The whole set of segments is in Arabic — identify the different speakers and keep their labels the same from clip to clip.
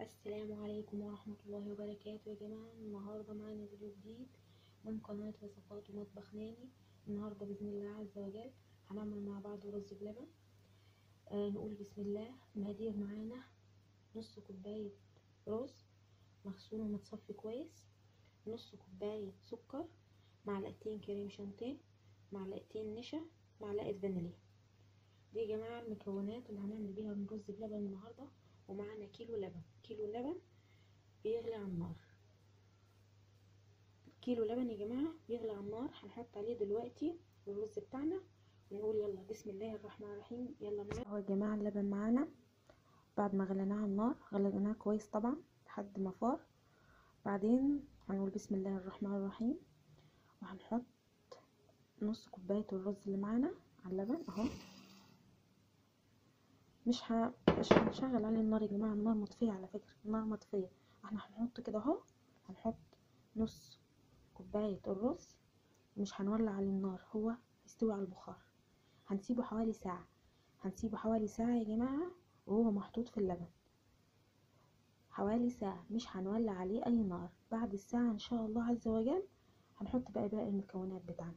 Speaker 1: السلام عليكم ورحمة الله وبركاته يا جماعة. النهاردة معانا فيديو جديد من قناة وصفات ومطبخ ناني. النهاردة بإذن الله عز وجل هنعمل مع بعض رز بلبن. آه نقول بسم الله. مقادير معانا. نص كوباية رز مغسول ومتصفي كويس. نص كوباية سكر. معلقتين كريم شانتيه. معلقتين نشا. معلقة فانيليا. دي يا جماعة المكونات اللي هنعمل بيها الرز بلبن النهارده. ومعانا كيلو لبن. كيلو لبن بيغلي على النار. كيلو لبن يا جماعة بيغلي على النار. هنحط عليه دلوقتي الرز بتاعنا ونقول يلا بسم الله الرحمن الرحيم. يلا معانا. اهو يا جماعة اللبن معانا. بعد ما غليناه على النار غليناه كويس طبعا لحد ما فار. بعدين هنقول بسم الله الرحمن الرحيم. وهنحط نص كوباية الرز اللي معانا على اللبن. اهو. مش ه... مش هنشغل عليه النار يا جماعة النار مطفية على فكرة النار مطفية. إحنا هنحط كده اهو هنحط نص كوباية الرز مش هنولع عليه النار هو يستوي على البخار. هنسيبه حوالي ساعة هنسيبه حوالي ساعة يا جماعة وهو محطوط في اللبن. حوالي ساعة مش هنولع عليه أي نار. بعد الساعة إن شاء الله عز وجل هنحط بقى باقي المكونات بتاعنا.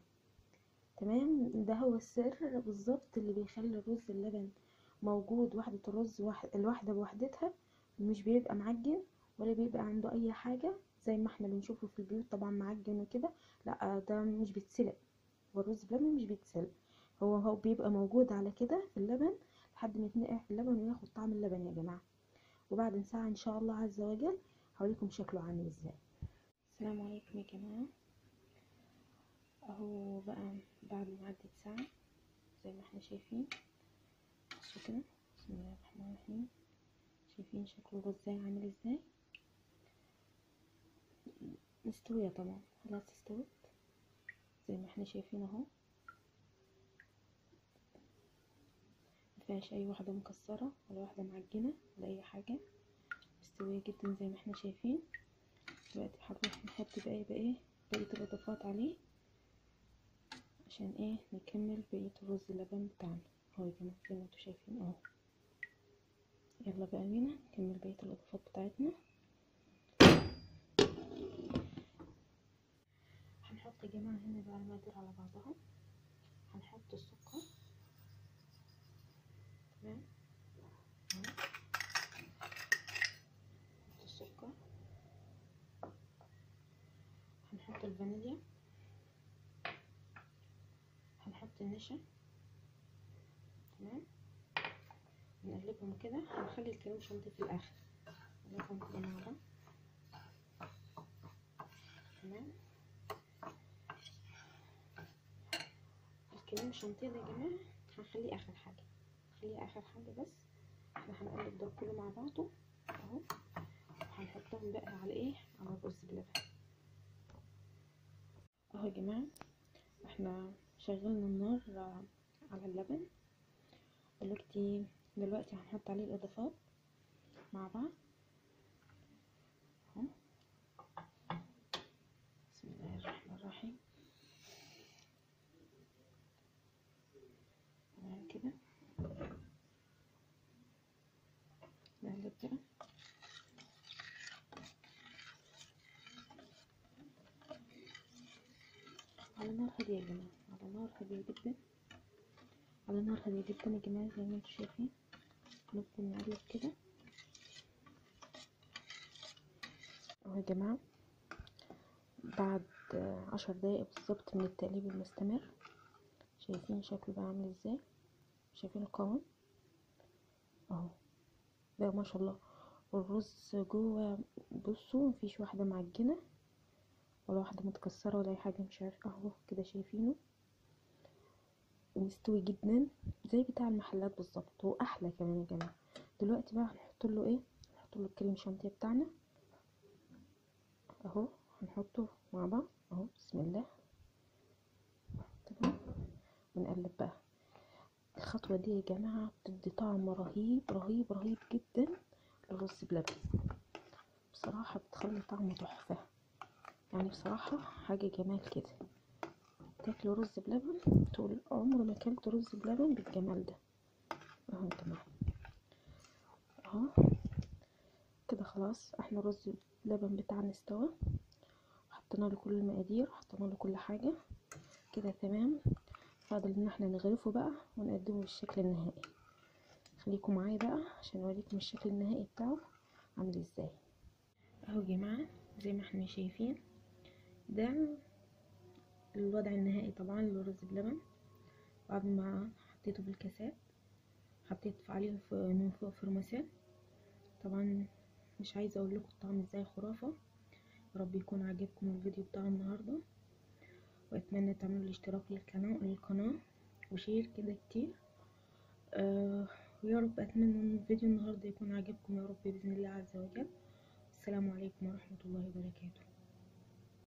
Speaker 1: تمام؟ ده هو السر بالظبط اللي بيخلي الرز اللبن موجود وحدة الرز واحد الواحدة بوحدتها مش بيبقى معجن ولا بيبقى عنده أي حاجة زي ما إحنا بنشوفه في البيوت طبعا معجن وكده. لا ده مش بيتسلق. والرز بلبن مش بيتسلق. هو هو بيبقى موجود على كده في اللبن لحد ما يتنقع في اللبن وياخد طعم اللبن يا جماعة. وبعد ساعة إن شاء الله عز وجل هوريكم شكله عامل إزاي. السلام عليكم يا جماعة. أهو بقى بعد ما عدت ساعة زي ما إحنا شايفين. كده بسم الله الرحمن الرحيم. شايفين شكل إزاي عامل إزاي؟ مستوية طبعا. خلاص استوت. زي ما إحنا شايفين أهو. مفيهاش أي واحدة مكسرة ولا واحدة معجنة ولا أي حاجة. مستوية جدا زي ما إحنا شايفين. دلوقتي هنروح نحط بقى بقى بقية الإضافات عليه. عشان إيه؟ نكمل بقية الرز اللبن بتاعنا. اهو يا زي ما أنتوا شايفين اهو. يلا بقى بينا نكمل بقية الإضافات بتاعتنا. هنحط يا جماعة هنا بقى المقادير على بعضها. هنحط السكر. تمام؟ اهو نحط السكر. هنحط الفانيليا. هنحط النشا تمام نقلبهم كده هنخلي الكريم شانتيه في الآخر. نقلبهم كده مع بعض تمام. الكريم شانتيه ده يا جماعة هنخليه آخر حاجة. نخليه آخر حاجة بس. إحنا هنقلب ده كله مع بعضه أهو. وهنحطهم بقى على إيه؟ على الرز بلبن. أهو يا جماعة إحنا شغلنا النار على اللبن. دلوقتي دلوقتي هنحط عليه الإضافات مع بعض. بسم الله الرحمن الرحيم. تمام كده. نقلب كده على نار هادية يا جماعة على نار هادية جدا. على نار هاديه جدا يا جماعة زي ما أنتم شايفين. نفضل نقلب كده. أهو يا جماعة. بعد عشر دقايق بالظبط من التقليب المستمر شايفين شكله بقى عامل إزاي؟ شايفين القوام؟ أهو. ده ما شاء الله. والرز جوه بصوا مفيش واحدة معجنة ولا واحدة متكسرة ولا أي حاجة مش عارفه أهو كده شايفينه. ومستوي جدا زي بتاع المحلات بالظبط وأحلى كمان يا جماعة. دلوقتي بقى هنحط له إيه؟ هنحط له الكريم شانتيه بتاعنا. أهو هنحطه مع بعض. أهو بسم الله. ونقلب بقى. الخطوة دي يا جماعة بتدي طعم رهيب رهيب رهيب جدا للرز بلبن. بصراحة بتخلي طعمه تحفة. يعني بصراحة حاجة جمال كده. تاكلوا رز بلبن تقول عمر ما أكلت رز بلبن بالجمال ده. أهو تمام. أهو. كده خلاص إحنا الرز اللبن بتاعنا استوى. حطينا له كل المقادير حطينا له كل حاجة. كده تمام. فاضل إن إحنا نغرفه بقى ونقدمه بالشكل النهائي. خليكم معايا بقى عشان أوريكم الشكل النهائي بتاعه عامل إزاي. أهو يا جماعة زي ما إحنا شايفين ده الوضع النهائي طبعا للرز بلبن. بعد ما حطيته في الكاسات حطيت عليه من فوق فرماسات طبعا مش عايزه أقول لكم الطعم إزاي خرافة. رب يكون عجبكم الفيديو بتاع النهارده. وأتمنى تعملوا الاشتراك للقناه للقناة وشير كده كتير. آه ويا رب أتمنى إن الفيديو النهارده يكون عجبكم يا رب بإذن الله عز وجل. السلام عليكم ورحمة الله وبركاته.